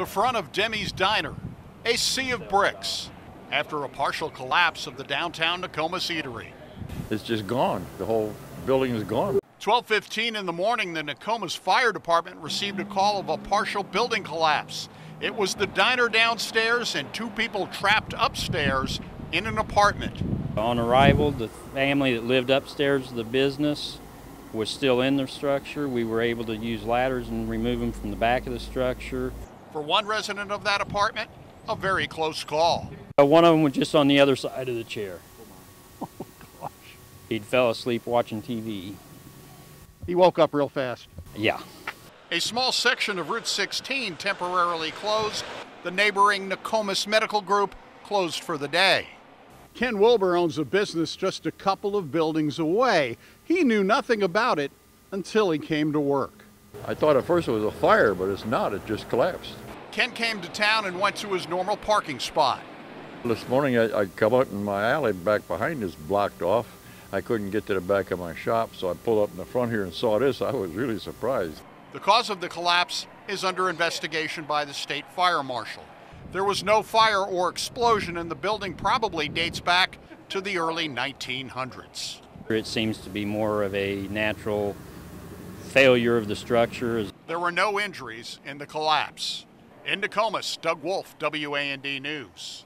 The front of Demi's Diner, a sea of bricks, after a partial collapse of the downtown Nokomis eatery. It's just gone. The whole building is gone. 12:15 in the morning, the Nokomis Fire Department received a call of a partial building collapse. It was the diner downstairs and two people trapped upstairs in an apartment. On arrival, the family that lived upstairs of the business was still in the structure. We were able to use ladders and remove them from the back of the structure. For one resident of that apartment, a very close call. Uh, One of them was just on the other side of the chair. Oh my Gosh. He'd fell asleep watching TV. He woke up real fast. Yeah. A small section of Route 16 temporarily closed. The neighboring Nokomis Medical Group closed for the day. Ken Wilbur owns a business just a couple of buildings away. He knew nothing about it until he came to work. I thought at first it was a fire, but it's not. It just collapsed. Ken came to town and went to his normal parking spot. This morning I, I come out and my alley back behind is blocked off. I couldn't get to the back of my shop, so I pulled up in the front here and saw this. I was really surprised. The cause of the collapse is under investigation by the state fire marshal. There was no fire or explosion, and the building probably dates back to the early 1900s. It seems to be more of a natural failure of the structure. There were no injuries in the collapse. In Nokomis, Doug Wolfe, WAND News.